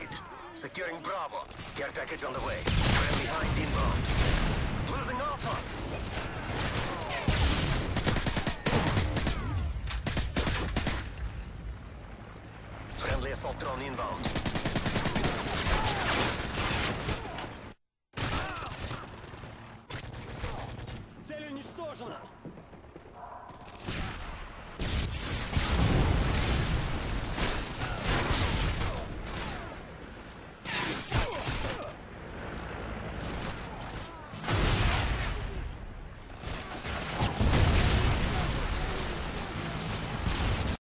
Agreed. Securing Bravo. Care package on the way. We're behind inbound. Losing Alpha. Friendly assault drone inbound. Цель уничтожена!